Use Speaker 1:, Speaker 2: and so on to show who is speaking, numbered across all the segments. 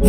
Speaker 1: Yo,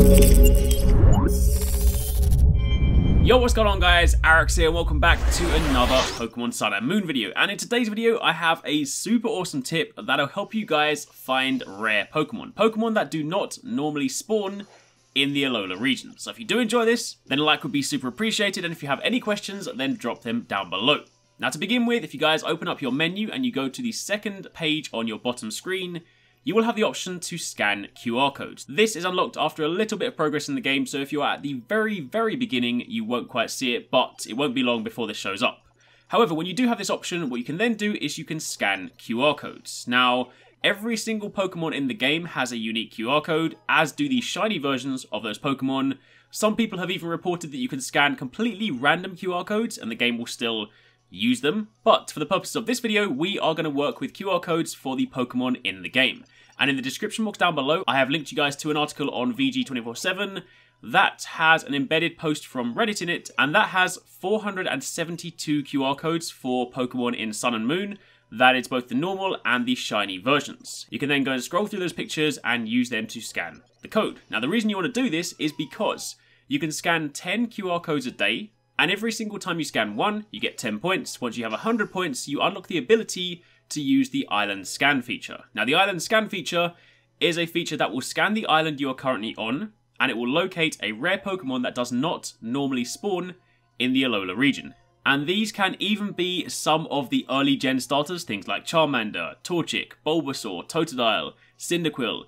Speaker 1: what's going on guys? Arekkz here and welcome back to another Pokemon Sun and Moon video. And in today's video, I have a super awesome tip that'll help you guys find rare Pokemon. Pokemon that do not normally spawn in the Alola region. So if you do enjoy this, then a like would be super appreciated. And if you have any questions, then drop them down below. Now to begin with, if you guys open up your menu and you go to the second page on your bottom screen, you will have the option to scan QR codes. This is unlocked after a little bit of progress in the game, so if you're at the very, very beginning, you won't quite see it, but it won't be long before this shows up. However, when you do have this option, what you can then do is you can scan QR codes. Now, every single Pokemon in the game has a unique QR code, as do the shiny versions of those Pokemon. Some people have even reported that you can scan completely random QR codes and the game will still use them, but for the purposes of this video, we are going to work with QR codes for the Pokemon in the game. And in the description box down below, I have linked you guys to an article on VG247 that has an embedded post from Reddit in it, and that has 472 QR codes for Pokemon in Sun and Moon. That is both the normal and the shiny versions. You can then go and scroll through those pictures and use them to scan the code. Now the reason you want to do this is because you can scan 10 QR codes a day, and every single time you scan one, you get 10 points. Once you have 100 points, you unlock the ability to use the island scan feature. Now, the island scan feature is a feature that will scan the island you are currently on, and it will locate a rare Pokemon that does not normally spawn in the Alola region. And these can even be some of the early gen starters, things like Charmander, Torchic, Bulbasaur, Totodile, Cyndaquil,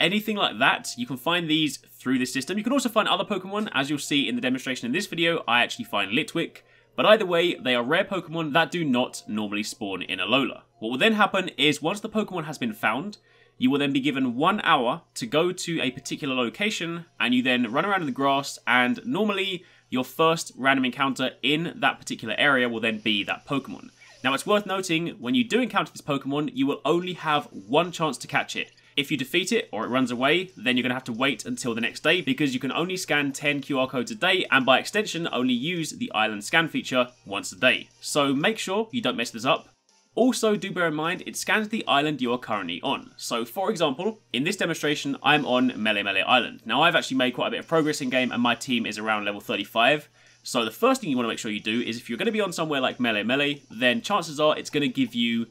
Speaker 1: anything like that, you can find these through this system. You can also find other Pokemon, as you'll see in the demonstration in this video, I actually find Litwick, but either way, they are rare Pokemon that do not normally spawn in Alola. What will then happen is once the Pokemon has been found, you will then be given one hour to go to a particular location, and you then run around in the grass, and normally your first random encounter in that particular area will then be that Pokemon. Now it's worth noting, when you do encounter this Pokemon, you will only have one chance to catch it. If you defeat it or it runs away, then you're going to have to wait until the next day because you can only scan 10 QR codes a day and by extension only use the island scan feature once a day. So make sure you don't mess this up. Also, do bear in mind, it scans the island you are currently on. So, for example, in this demonstration, I'm on Melemele Island. Now, I've actually made quite a bit of progress in game, and my team is around level 35. So, the first thing you want to make sure you do is if you're going to be on somewhere like Melemele, then chances are it's going to give you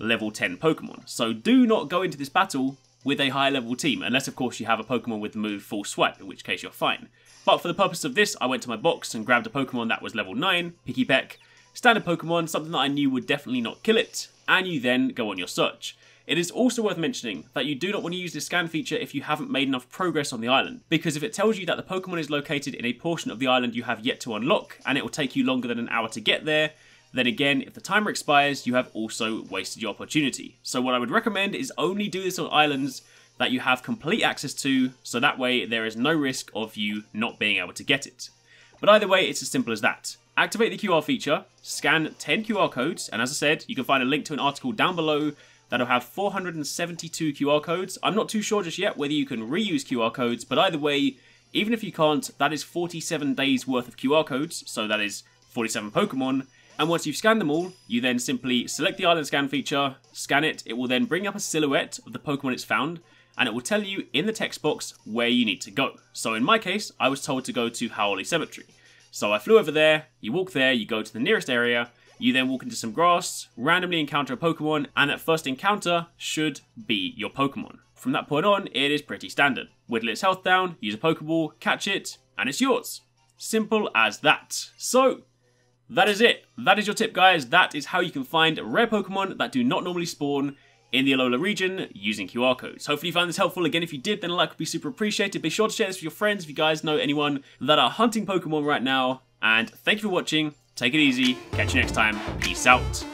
Speaker 1: level 10 Pokemon. So, do not go into this battle with a high level team, unless of course you have a Pokemon with the move False Swipe, in which case you're fine. But for the purpose of this, I went to my box and grabbed a Pokemon that was level 9, Pikipek, standard Pokemon, something that I knew would definitely not kill it, and you then go on your search. It is also worth mentioning that you do not want to use this scan feature if you haven't made enough progress on the island, because if it tells you that the Pokemon is located in a portion of the island you have yet to unlock, and it will take you longer than an hour to get there, then again, if the timer expires, you have also wasted your opportunity. So what I would recommend is only do this on islands that you have complete access to, so that way there is no risk of you not being able to get it. But either way, it's as simple as that. Activate the QR feature, scan 10 QR codes, and as I said, you can find a link to an article down below that'll have 472 QR codes. I'm not too sure just yet whether you can reuse QR codes, but either way, even if you can't, that is 47 days worth of QR codes, so that is 47 Pokemon, and once you've scanned them all, you then simply select the island scan feature, scan it, it will then bring up a silhouette of the Pokemon it's found, and it will tell you in the text box where you need to go. So in my case, I was told to go to Hau'oli Cemetery. So I flew over there, you walk there, you go to the nearest area, you then walk into some grass, randomly encounter a Pokemon, and that first encounter should be your Pokemon. From that point on, it is pretty standard. Whittle its health down, use a Pokeball, catch it, and it's yours. Simple as that. So, that is it. That is your tip, guys. That is how you can find rare Pokemon that do not normally spawn in the Alola region using QR codes. Hopefully you found this helpful. Again, if you did, then a like would be super appreciated. Be sure to share this with your friends if you guys know anyone that are hunting Pokemon right now. And thank you for watching. Take it easy. Catch you next time. Peace out.